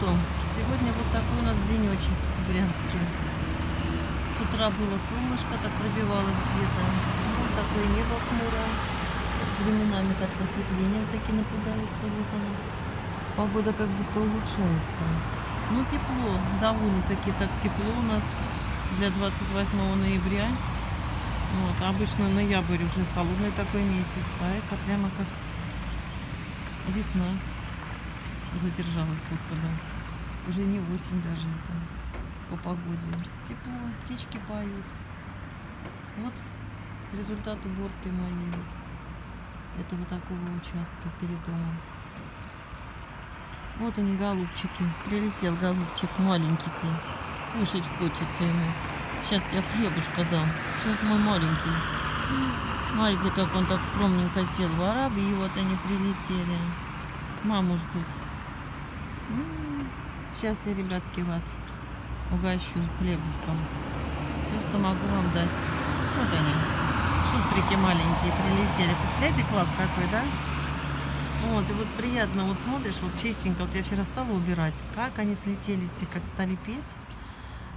что, сегодня вот такой у нас денечек в Брянске. С утра было солнышко, так пробивалось где-то. Ну, такое небо хмурое. Временами так просветления вот такие наблюдаются. Вот оно. Погода как будто улучшается. Ну, тепло, довольно-таки так тепло у нас для 28 ноября. Вот, обычно ноябрь уже холодный такой месяц, а это прямо как весна задержалась будто бы. Уже не осень даже это по погоде. Тепло, птички поют. Вот результат уборки моей вот этого такого участка перед домом. Вот они, голубчики. Прилетел голубчик маленький ты. Кушать хочется ему. Сейчас я хлебушка дам. Сейчас мой маленький. Смотрите, как он так скромненько сел в Арабии, и вот они прилетели. Маму ждут. Сейчас я, ребятки, вас угощу хлебушком. Все, что могу вам дать. Вот они. Шустрики маленькие прилетели. Представляете, класс какой, да? Вот, и вот приятно, вот смотришь, вот чистенько, вот я вчера стала убирать, как они слетелись и как стали петь.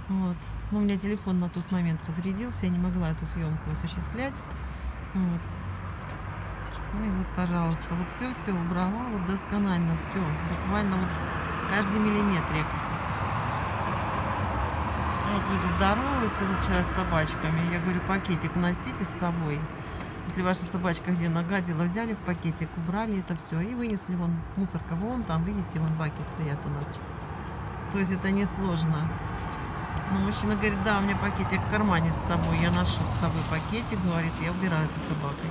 Вот. Ну, у меня телефон на тот момент разрядился, я не могла эту съемку осуществлять. Вот. Ну и вот, пожалуйста, вот все-все убрала, вот досконально, все, буквально вот каждый миллиметрик. Вот люди здороваются вот сейчас с собачками. Я говорю, пакетик носите с собой. Если ваша собачка где нагадила, взяли в пакетик, убрали это все и вынесли вон мусорка вон там, видите, вон баки стоят у нас. То есть это не сложно. Но мужчина говорит, да, у меня пакетик в кармане с собой. Я ношу с собой пакетик, говорит, я убираю за собакой.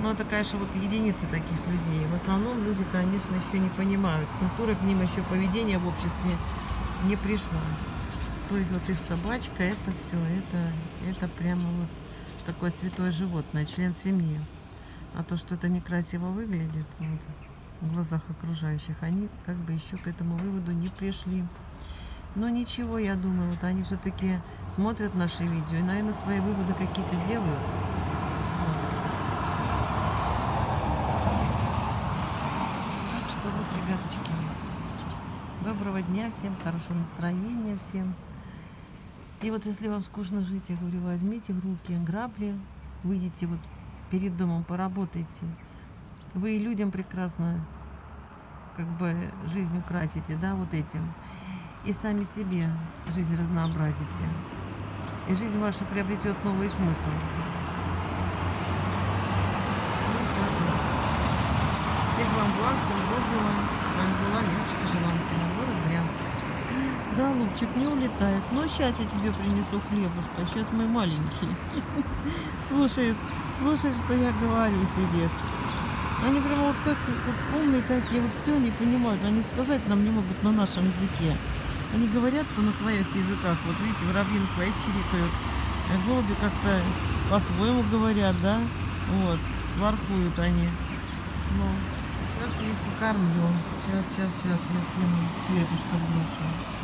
Но это, конечно, вот единицы таких людей. В основном люди, конечно, еще не понимают. Культура к ним еще поведение в обществе не пришла. То есть вот их собачка, это все, это, это прямо вот такое святое животное, член семьи. А то, что это некрасиво выглядит вот, в глазах окружающих, они как бы еще к этому выводу не пришли. Но ничего, я думаю, вот они все-таки смотрят наши видео и, наверное, свои выводы какие-то делают. Так что вот, ребяточки, доброго дня всем, хорошего настроения всем. И вот если вам скучно жить, я говорю, возьмите в руки грабли, выйдите вот перед домом, поработайте. Вы людям прекрасно как бы жизнь украсите, да, вот этим. И сами себе жизнь разнообразите. И жизнь ваша приобретет новый смысл. Всех вам доброго. С вами была Леночка Желанкина, город Брянск. Голубчик не улетает. Но сейчас я тебе принесу хлебушка. Сейчас мой маленький. Слушает, слушает, что я говорю, сидит. Они прямо вот как вот умные такие, вот все не понимают. Они сказать нам не могут на нашем языке. Они говорят-то на своих языках. Вот видите, воробьи на своих чирикают. А голуби как-то по-своему говорят, да? Вот, воркуют они. Ну, сейчас я их покормлю. Сейчас, сейчас, сейчас я съем хлебушка брошу.